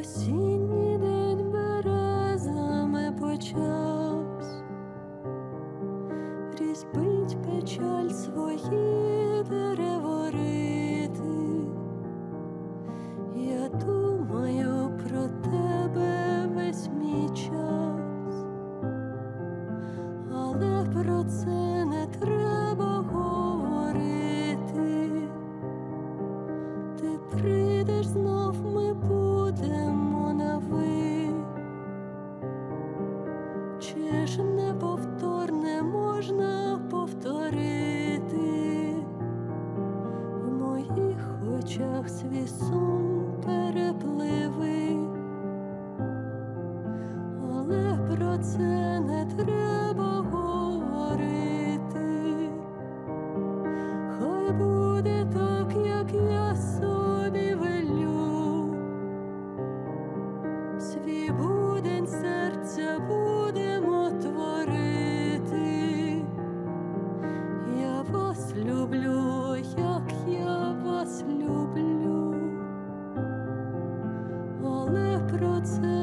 осінній день березами почався, різьбить печаль свої дереворити. Я думаю про тебе весь мій час, але про це. Неповторне можна повторити? В моїх очах свій сум перепливи, але про це не треба. свій будень серця будемо творити. Я вас люблю, як я вас люблю, але про це.